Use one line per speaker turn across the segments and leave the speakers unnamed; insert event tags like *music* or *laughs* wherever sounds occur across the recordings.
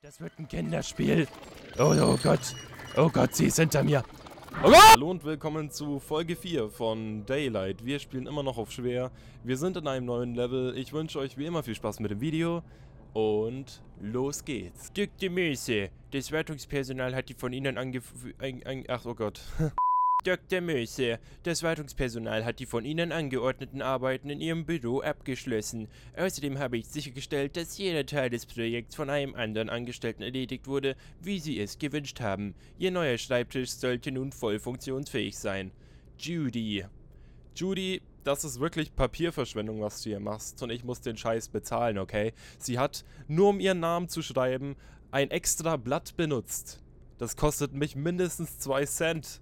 Das wird ein Kinderspiel. Oh, oh Gott. Oh Gott, sie ist hinter mir. Oh Gott! Hallo und willkommen zu Folge 4 von Daylight. Wir spielen immer noch auf schwer. Wir sind in einem neuen Level. Ich wünsche euch wie immer viel Spaß mit dem Video. Und los geht's. Stück de Möse. Das Wartungspersonal hat die von Ihnen angef... Ein, ein, ach, oh Gott. *laughs* Dr. Möse, das Wartungspersonal hat die von Ihnen angeordneten Arbeiten in Ihrem Büro abgeschlossen. Außerdem habe ich sichergestellt, dass jeder Teil des Projekts von einem anderen Angestellten erledigt wurde, wie Sie es gewünscht haben. Ihr neuer Schreibtisch sollte nun voll funktionsfähig sein. Judy. Judy, das ist wirklich Papierverschwendung, was du hier machst. Und ich muss den Scheiß bezahlen, okay? Sie hat, nur um ihren Namen zu schreiben, ein extra Blatt benutzt. Das kostet mich mindestens 2 Cent.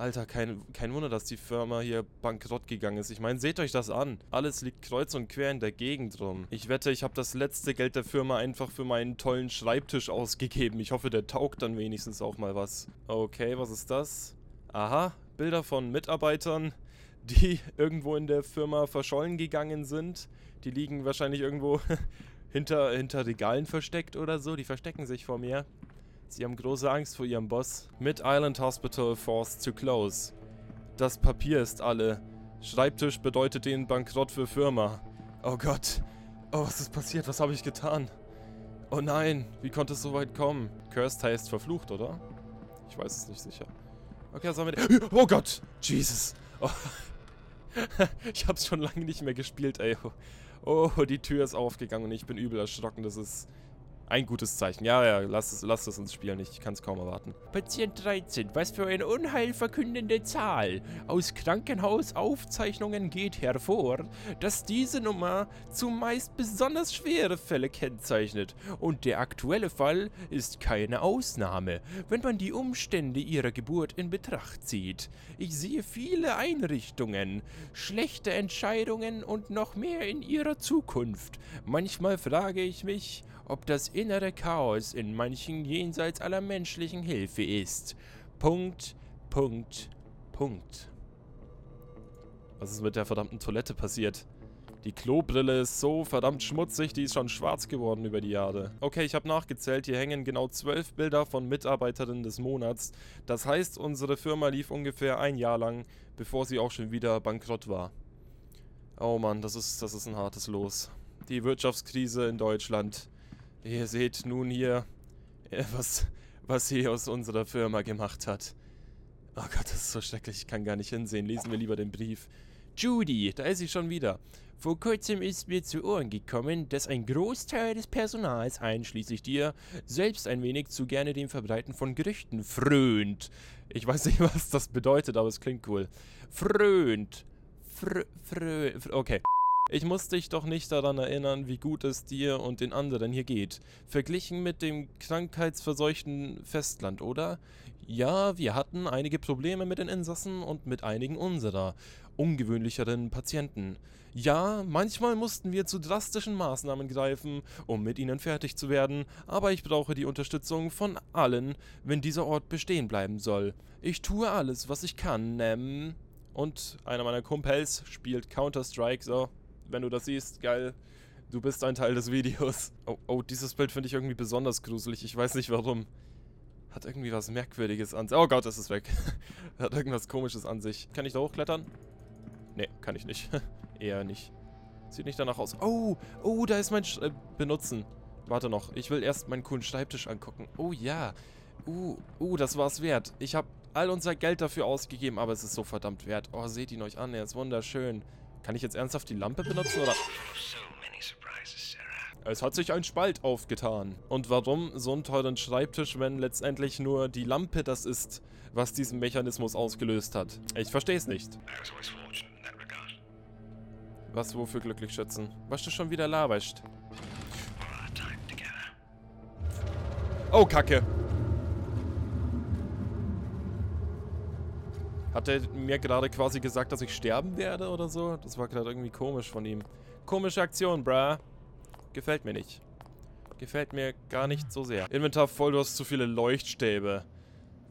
Alter, kein, kein Wunder, dass die Firma hier bankrott gegangen ist. Ich meine, seht euch das an. Alles liegt kreuz und quer in der Gegend rum. Ich wette, ich habe das letzte Geld der Firma einfach für meinen tollen Schreibtisch ausgegeben. Ich hoffe, der taugt dann wenigstens auch mal was. Okay, was ist das? Aha, Bilder von Mitarbeitern, die *laughs* irgendwo in der Firma verschollen gegangen sind. Die liegen wahrscheinlich irgendwo *laughs* hinter, hinter Regalen versteckt oder so. Die verstecken sich vor mir. Sie haben große Angst vor ihrem Boss. Mid Island Hospital forced to close. Das Papier ist alle. Schreibtisch bedeutet den Bankrott für Firma. Oh Gott. Oh, was ist passiert? Was habe ich getan? Oh nein, wie konnte es so weit kommen? Cursed heißt verflucht, oder? Ich weiß es nicht sicher. Okay, haben wir *gasps* Oh Gott! Jesus! Oh. *laughs* ich hab's schon lange nicht mehr gespielt, ey. Oh, die Tür ist aufgegangen und ich bin übel erschrocken. Das ist ein gutes Zeichen. Ja, ja, lass es, lass es uns spielen. Ich kann es kaum erwarten. Patient 13, was für eine unheilverkündende Zahl. Aus Krankenhausaufzeichnungen geht hervor, dass diese Nummer zumeist besonders schwere Fälle kennzeichnet. Und der aktuelle Fall ist keine Ausnahme, wenn man die Umstände ihrer Geburt in Betracht zieht. Ich sehe viele Einrichtungen, schlechte Entscheidungen und noch mehr in ihrer Zukunft. Manchmal frage ich mich, ob das innere Chaos in manchen jenseits aller menschlichen Hilfe ist. Punkt, Punkt, Punkt. Was ist mit der verdammten Toilette passiert? Die Klobrille ist so verdammt schmutzig, die ist schon schwarz geworden über die Jahre. Okay, ich habe nachgezählt, hier hängen genau zwölf Bilder von Mitarbeiterinnen des Monats. Das heißt, unsere Firma lief ungefähr ein Jahr lang, bevor sie auch schon wieder bankrott war. Oh Mann, das ist, das ist ein hartes Los. Die Wirtschaftskrise in Deutschland Ihr seht nun hier, äh, was, was sie aus unserer Firma gemacht hat. Oh Gott, das ist so schrecklich, ich kann gar nicht hinsehen. Lesen wir lieber den Brief. Judy, da ist sie schon wieder. Vor kurzem ist mir zu Ohren gekommen, dass ein Großteil des Personals, einschließlich dir, selbst ein wenig zu gerne dem Verbreiten von Gerüchten frönt. Ich weiß nicht, *laughs* was das bedeutet, aber es klingt cool. Frönt. Fr, frö, okay. Ich muss dich doch nicht daran erinnern, wie gut es dir und den anderen hier geht. Verglichen mit dem krankheitsverseuchten Festland, oder? Ja, wir hatten einige Probleme mit den Insassen und mit einigen unserer ungewöhnlicheren Patienten. Ja, manchmal mussten wir zu drastischen Maßnahmen greifen, um mit ihnen fertig zu werden, aber ich brauche die Unterstützung von allen, wenn dieser Ort bestehen bleiben soll. Ich tue alles, was ich kann, ähm... Und einer meiner Kumpels spielt Counter-Strike, so, wenn du das siehst, geil. Du bist ein Teil des Videos. Oh, oh dieses Bild finde ich irgendwie besonders gruselig. Ich weiß nicht warum. Hat irgendwie was Merkwürdiges an sich. Oh Gott, es ist weg. *laughs* Hat irgendwas Komisches an sich. Kann ich da hochklettern? Nee, kann ich nicht. *laughs* Eher nicht. Sieht nicht danach aus. Oh, oh, da ist mein Sch äh, Benutzen. Warte noch. Ich will erst meinen coolen Schreibtisch angucken. Oh ja. Uh, uh, das war's wert. Ich habe all unser Geld dafür ausgegeben, aber es ist so verdammt wert. Oh, seht ihn euch an. Er ist wunderschön. Kann ich jetzt ernsthaft die Lampe benutzen, oder? Es hat sich ein Spalt aufgetan. Und warum so einen teuren Schreibtisch, wenn letztendlich nur die Lampe das ist, was diesen Mechanismus ausgelöst hat? Ich verstehe es nicht. Was wofür glücklich schätzen? Was du schon wieder laberst? Oh, Kacke. Hat er mir gerade quasi gesagt, dass ich sterben werde oder so? Das war gerade irgendwie komisch von ihm. Komische Aktion, bruh. Gefällt mir nicht. Gefällt mir gar nicht so sehr. Inventar voll, du hast zu viele Leuchtstäbe.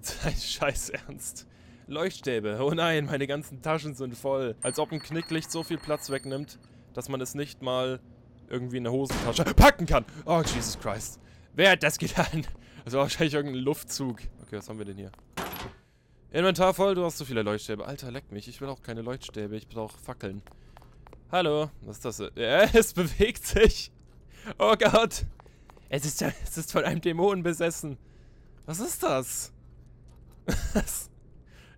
*laughs* Dein Scheiß Ernst. Leuchtstäbe. Oh nein, meine ganzen Taschen sind voll. Als ob ein Knicklicht so viel Platz wegnimmt, dass man es nicht mal irgendwie in eine Hosentasche packen kann. Oh, Jesus Christ. Wer hat das getan? Das *laughs* war wahrscheinlich irgendein Luftzug. Okay, was haben wir denn hier? Inventar voll, du hast zu viele Leuchtstäbe. Alter, leck mich. Ich will auch keine Leuchtstäbe. Ich brauche Fackeln. Hallo. Was ist das? Ja, *laughs* es bewegt sich. Oh Gott. Es ist, es ist von einem Dämonen besessen. Was ist das?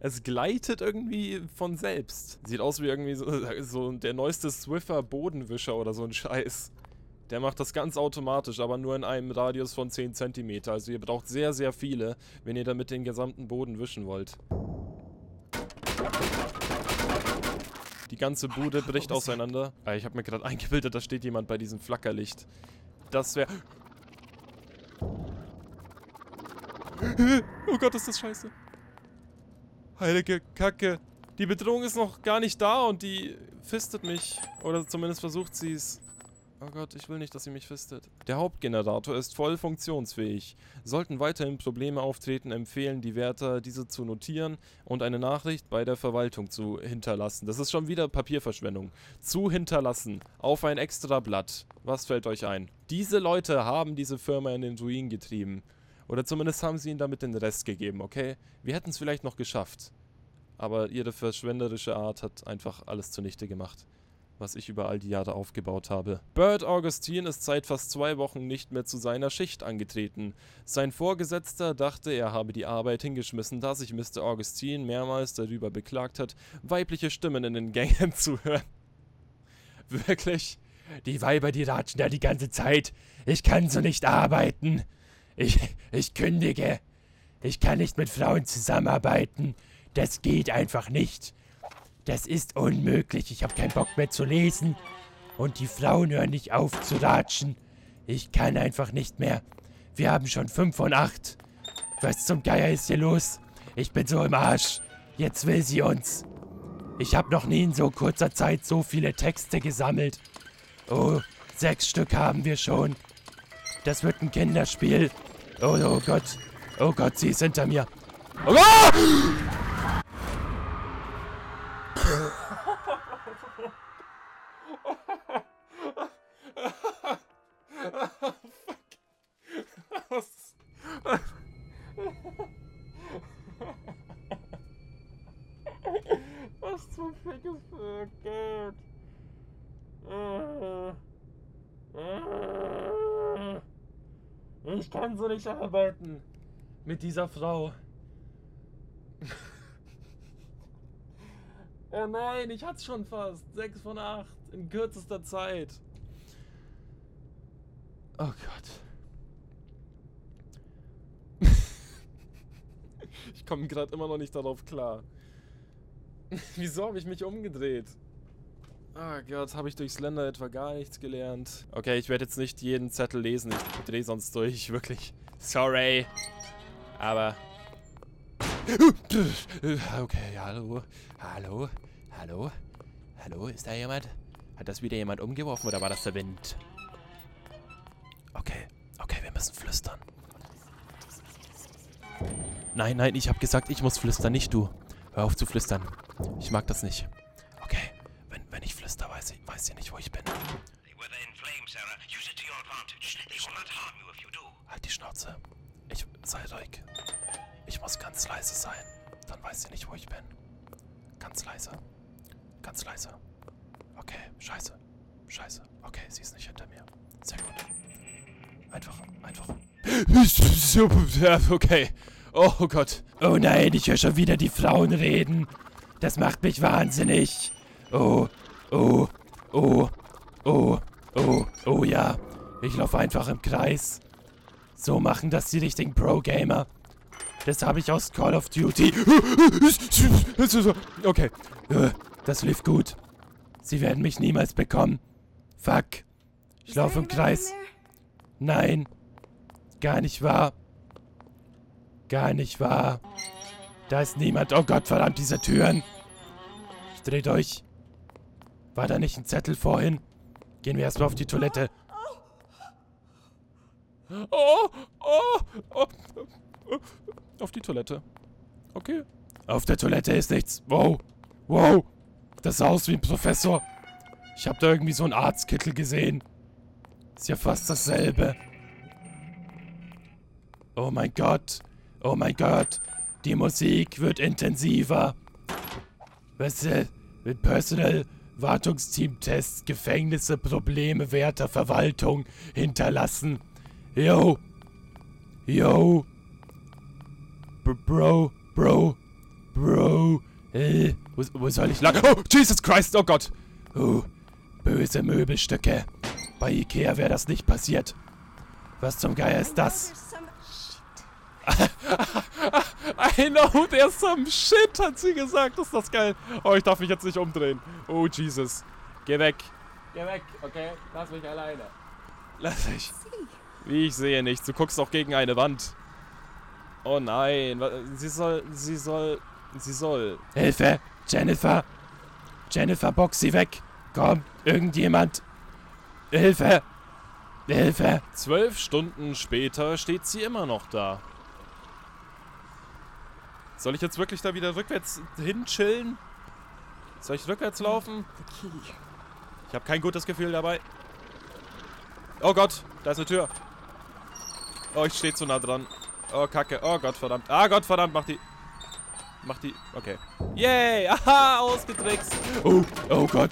es gleitet irgendwie von selbst. Sieht aus wie irgendwie so, *laughs* so der neueste Swiffer Bodenwischer oder so ein Scheiß. Der macht das ganz automatisch, aber nur in einem Radius von 10 cm. Also ihr braucht sehr, sehr viele, wenn ihr damit den gesamten Boden wischen wollt. Die ganze Bude bricht auseinander. Ah, ich habe mir gerade *laughs* eingebildet, da steht jemand bei diesem Flackerlicht. Das wäre... Oh Gott, ist das scheiße. Heilige Kacke. Die Bedrohung ist noch gar nicht da und die fistet mich. Oder zumindest versucht sie es. Oh Gott, ich will nicht, dass sie mich fistet. Der Hauptgenerator ist voll funktionsfähig. Sollten weiterhin Probleme auftreten, empfehlen die Wärter, diese zu notieren und eine Nachricht bei der Verwaltung zu hinterlassen. Das ist schon wieder Papierverschwendung. Zu hinterlassen. Auf ein extra Blatt. Was fällt euch ein? Diese Leute haben diese Firma in den Ruin getrieben. Oder zumindest haben sie ihnen damit den Rest gegeben, okay? Wir hätten es vielleicht noch geschafft. Aber ihre verschwenderische Art hat einfach alles zunichte gemacht was ich über all die Jahre aufgebaut habe. Bird Augustine ist seit fast zwei Wochen nicht mehr zu seiner Schicht angetreten. Sein Vorgesetzter dachte, er habe die Arbeit hingeschmissen, da sich Mr. Augustine mehrmals darüber beklagt hat, weibliche Stimmen in den Gängen *laughs* zu hören. Wirklich? Die Weiber, die ratschen da die ganze Zeit. Ich kann so nicht arbeiten. Ich, ich kündige. Ich kann nicht mit Frauen zusammenarbeiten. Das geht einfach nicht. Das ist unmöglich. Ich habe keinen Bock mehr zu lesen. Und die Frauen hören nicht auf zu ratschen. Ich kann einfach nicht mehr. Wir haben schon fünf von acht. Was zum Geier ist hier los? Ich bin so im Arsch. Jetzt will sie uns. Ich habe noch nie in so kurzer Zeit so viele Texte gesammelt. Oh, sechs Stück haben wir schon. Das wird ein Kinderspiel. Oh, oh Gott. Oh Gott, sie ist hinter mir. Oh! *laughs* Was zum Fick ist für Geld? Ich kann so nicht arbeiten. Mit dieser Frau. Oh nein, ich hatte schon fast. 6 von 8 in kürzester Zeit. Oh Gott. *laughs* ich komme gerade immer noch nicht darauf klar. *laughs* Wieso habe ich mich umgedreht? Ah oh Gott, habe ich durch Slender etwa gar nichts gelernt? Okay, ich werde jetzt nicht jeden Zettel lesen. Ich drehe sonst durch, wirklich. Sorry. Aber... Okay, hallo. Hallo. Hallo. Hallo, ist da jemand? Hat das wieder jemand umgeworfen oder war das der Wind? Okay, okay, wir müssen flüstern. Nein, nein, ich habe gesagt, ich muss flüstern, nicht du. Hör auf zu flüstern. Ich mag das nicht. Okay, wenn, wenn ich flüster, weiß, ich, weiß sie nicht, wo ich bin. Halt die Schnauze. Ich, sei ruhig. Ich muss ganz leise sein. Dann weiß sie nicht, wo ich bin. Ganz leise. Ganz leise. Okay, scheiße. Scheiße. Okay, sie ist nicht hinter mir. Sehr gut. Einfach, einfach. *laughs* Okay. Oh Gott. Oh nein, ich höre schon wieder die Frauen reden. Das macht mich wahnsinnig. Oh, oh, oh, oh, oh, oh ja. Ich laufe einfach im Kreis. So machen das die richtigen Pro-Gamer. Das habe ich aus Call of Duty. Okay, das lief gut. Sie werden mich niemals bekommen. Fuck. Ich laufe im Kreis. Nein. Gar nicht wahr. Gar nicht wahr. Da ist niemand. Oh Gott, verdammt, diese Türen. Ich dreh durch. War da nicht ein Zettel vorhin? Gehen wir erstmal auf die Toilette. Oh, oh, oh, oh, Auf die Toilette. Okay. Auf der Toilette ist nichts. Wow. Wow. Das sah aus wie ein Professor. Ich habe da irgendwie so einen Arztkittel gesehen. Ist ja fast dasselbe. Oh mein Gott. Oh mein Gott. Die Musik wird intensiver. Was äh, mit Personal Wartungsteam-Tests, Gefängnisse, Probleme, Wärter, Verwaltung hinterlassen. Yo. Yo. Bro, Bro, Bro. Äh, wo, wo soll ich lang? Oh, Jesus Christ, oh Gott. Oh, böse Möbelstücke. Bei Ikea wäre das nicht passiert. Was zum Geier ist das? *laughs* I know there's some shit, hat sie gesagt. Ist das geil. Oh, ich darf mich jetzt nicht umdrehen. Oh, Jesus. Geh weg. Geh weg, okay? Lass mich alleine. Lass mich. Wie ich sehe nichts. Du guckst auch gegen eine Wand. Oh nein. Sie soll, sie soll, sie soll. Hilfe! Jennifer! Jennifer, box sie weg! Komm, irgendjemand! Hilfe! Hilfe! Zwölf Stunden später steht sie immer noch da. Soll ich jetzt wirklich da wieder rückwärts hinchillen? Soll ich rückwärts laufen? Ich habe kein gutes Gefühl dabei. Oh Gott, da ist eine Tür. Oh, ich stehe zu nah dran. Oh, Kacke. Oh Gott, verdammt. Ah, Gott, verdammt, mach die... Mach die... Okay. Yay! *laughs* Aha, ausgetrickst. Oh, oh Gott.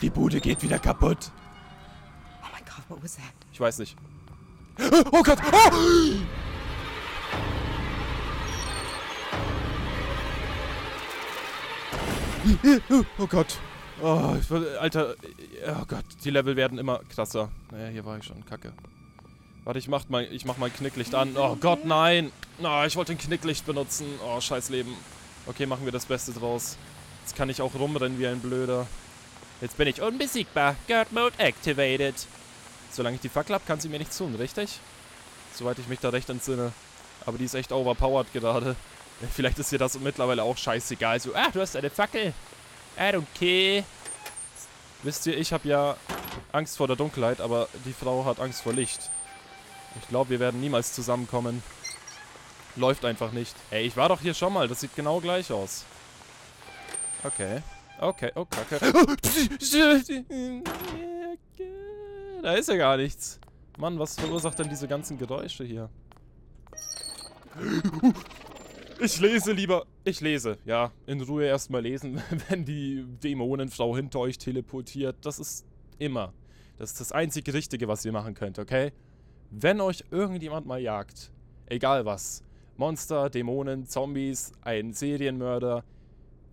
Die Bude geht wieder kaputt. Oh mein Gott, what was that? Ich weiß nicht. *gasps* Oh Gott! Oh! Oh Gott. Oh, Alter. Oh Gott, die Level werden immer krasser. Naja, hier war ich schon. Kacke. Warte, ich mach mal, ich mach mein Knicklicht an. Oh Gott, nein. Oh, ich wollte ein Knicklicht benutzen. Oh, scheiß Leben. Okay, machen wir das Beste draus. Jetzt kann ich auch rumrennen wie ein Blöder. Jetzt bin ich unbesiegbar. Guard Mode activated. Solange ich die Fackel habe, kann sie mir nichts tun, richtig? Soweit ich mich da recht entsinne. Aber die ist echt overpowered gerade. Vielleicht ist dir das mittlerweile auch scheißegal. So, ah, du hast eine Fackel. Don't care. Wisst ihr, ich habe ja Angst vor der Dunkelheit, aber die Frau hat Angst vor Licht. Ich glaube, wir werden niemals zusammenkommen. Läuft einfach nicht. Ey, ich war doch hier schon mal. Das sieht genau gleich aus. Okay. Okay, oh kacke. *laughs* Da ist ja gar nichts. Mann, was verursacht denn diese ganzen Geräusche hier? Ich lese lieber. Ich lese, ja. In Ruhe erstmal lesen, *laughs* wenn die Dämonenfrau hinter euch teleportiert. Das ist immer. Das ist das einzige Richtige, was ihr machen könnt, okay? Wenn euch irgendjemand mal jagt, egal was, Monster, Dämonen, Zombies, ein Serienmörder,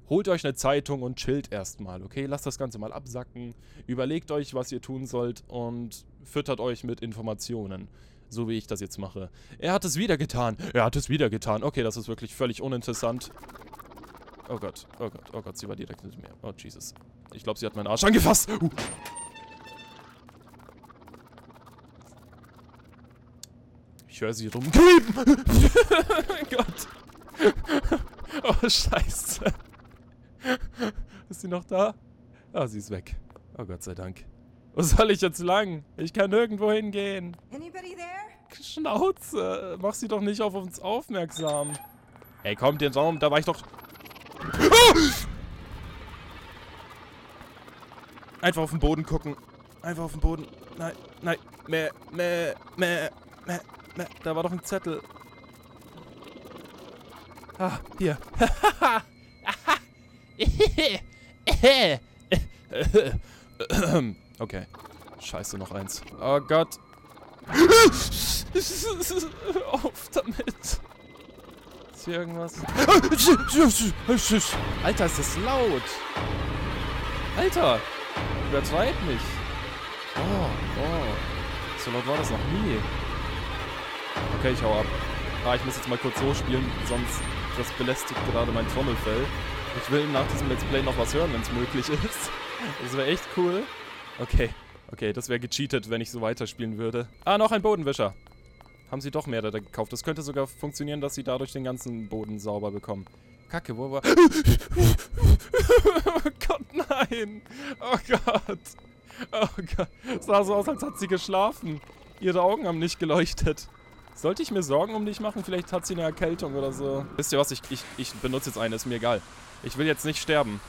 holt euch eine Zeitung und chillt erstmal, okay? Lasst das Ganze mal absacken, überlegt euch, was ihr tun sollt und füttert euch mit Informationen. So wie ich das jetzt mache. Er hat es wieder getan. Er hat es wieder getan. Okay, das ist wirklich völlig uninteressant. Oh Gott, oh Gott, oh Gott, sie war direkt hinter mir. Oh, Jesus. Ich glaube, sie hat meinen Arsch angefasst. Uh. Ich höre sie rumkriegen. *laughs* Gott. Oh, scheiße. Ist sie noch da? Ah, oh, sie ist weg. Oh Gott sei Dank. Wo soll ich jetzt lang? Ich kann nirgendwo hingehen. Schnauze. Mach sie doch nicht auf uns aufmerksam. Ey, kommt den Raum, da war ich doch... Einfach auf den Boden gucken. Einfach auf den Boden. Nein, nein. Mäh, mäh, mäh, mäh, mäh. Da war doch ein Zettel. Ah, hier. *laughs* Okay. Scheiße, noch eins. Oh Gott. *laughs* Auf damit. Ist hier irgendwas? Alter, ist das laut. Alter. Übertreib nicht. Oh, oh. So laut war das noch nie. Okay, ich hau ab. Ah, ich muss jetzt mal kurz so spielen, sonst das belästigt gerade mein Trommelfell. Ich will nach diesem Let's Play noch was hören, wenn es möglich *laughs* ist. Das wäre echt cool. Okay, okay, das wäre gecheatet, wenn ich so weiterspielen würde. Ah, noch ein Bodenwischer. Haben sie doch mehrere gekauft. Das könnte sogar funktionieren, dass sie dadurch den ganzen Boden sauber bekommen. Kacke, wo war... *laughs* oh Gott, nein! Oh Gott! Oh Gott. Es sah so aus, als hat sie geschlafen. Ihre Augen haben nicht geleuchtet. Sollte ich mir Sorgen um dich machen? Vielleicht hat sie eine Erkältung oder so. Wisst ihr was? Ich, ich, ich benutze jetzt eine, ist mir egal. Ich will jetzt nicht sterben.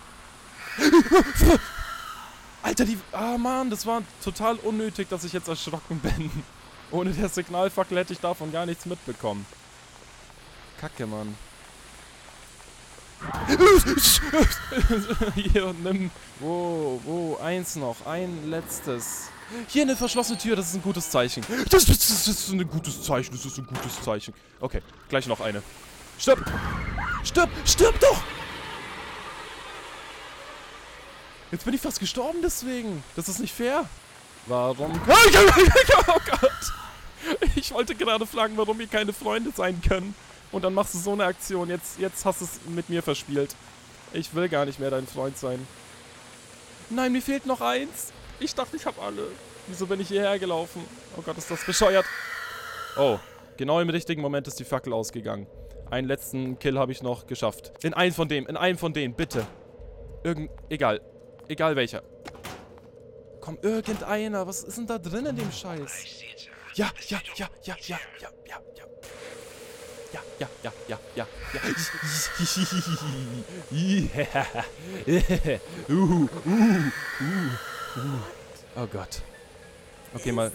*laughs* Alter, die... Ah, Mann, das war total unnötig, dass ich jetzt erschrocken bin. *laughs* Ohne der Signalfackel hätte ich davon gar nichts mitbekommen. Kacke, Mann. *laughs* Hier, nimm. Wo, wo, eins noch, ein letztes. Hier eine verschlossene Tür, das ist ein gutes Zeichen. Das, das, das, ist ein gutes Zeichen, das ist ein gutes Zeichen. Okay, gleich noch eine. Stirb! Stirb! Stirb doch! Jetzt bin ich fast gestorben deswegen. Das ist nicht fair. Warum? *laughs* Oh Gott! Ich wollte gerade fragen, warum wir keine Freunde sein können. Und dann machst du so eine Aktion. Jetzt, jetzt hast du es mit mir verspielt. Ich will gar nicht mehr dein Freund sein. Nein, mir fehlt noch eins. Ich dachte, ich habe alle. Wieso bin ich hierher gelaufen? Oh Gott, ist das bescheuert. Oh, genau im richtigen Moment ist die Fackel ausgegangen. Einen letzten Kill habe ich noch geschafft. In einen von dem, in einen von denen, bitte. Irgend, egal. Egal welcher. Komm, irgendeiner. Was ist denn da drin in dem Scheiß? Ja, ja, ja, ja, ja, ja, ja, ja. Ja, ja, ja, ja, ja, ja. *laughs* uh, uh, uh, uh. Oh Gott. Okay, mal.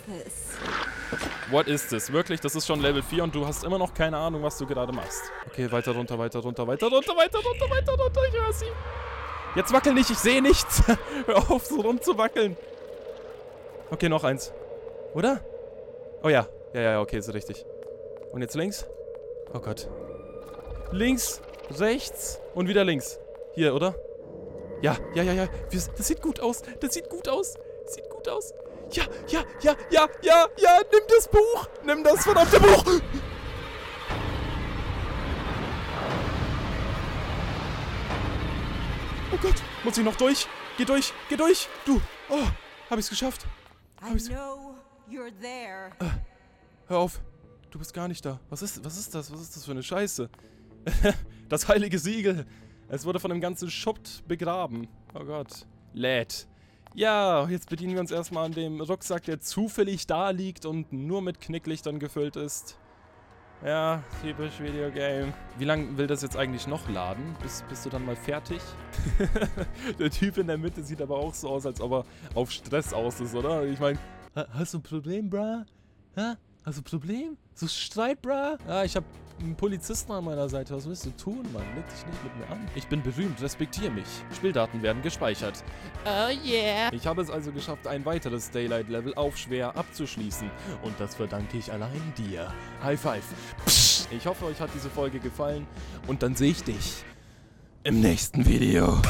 What is this? Wirklich, das ist schon Level 4 und du hast immer noch keine Ahnung, was du gerade machst. Okay, weiter runter, weiter runter, weiter runter, weiter runter, weiter runter. Ich höre sie. Jetzt wackel nicht, ich sehe nichts. *laughs* Hör auf, so rumzuwackeln. Okay, noch eins. Oder? Oh ja. Ja, ja, okay, ist richtig. Und jetzt links? Oh Gott. Links, rechts und wieder links. Hier, oder? Ja, ja, ja, ja. Das sieht gut aus. Das sieht gut aus. Sieht gut aus. Ja, ja, ja, ja, ja, ja. Nimm das Buch. Nimm das verdammte Buch. Oh Gott. Muss ich noch durch? Geh durch. Geh durch. Du. Oh, hab ich's geschafft. Hab ich's. Äh, hör auf. Du bist gar nicht da. Was ist, was ist das? Was ist das für eine Scheiße? *laughs* das heilige Siegel. Es wurde von dem ganzen Schutt begraben. Oh Gott. Lädt. Ja, jetzt bedienen wir uns erstmal an dem Rucksack, der zufällig da liegt und nur mit Knicklichtern gefüllt ist. Ja, typisch Videogame. Wie lange will das jetzt eigentlich noch laden? Bis, bist du dann mal fertig? *laughs* der Typ in der Mitte sieht aber auch so aus, als ob er auf Stress aus ist, oder? Ich meine, hast du ein Problem, bruh? Hä? Hast du ein Problem? So Streit, bruh? Ja, ich hab einen Polizisten an meiner Seite. Was willst du tun, Mann? Leg dich nicht mit mir an. Ich bin berühmt, respektier mich. Spieldaten werden gespeichert. Oh yeah. Ich habe es also geschafft, ein weiteres Daylight-Level auf schwer abzuschließen. Und das verdanke ich allein dir. High five. Psch. Ich hoffe, euch hat diese Folge gefallen. Und dann sehe ich dich im nächsten Video.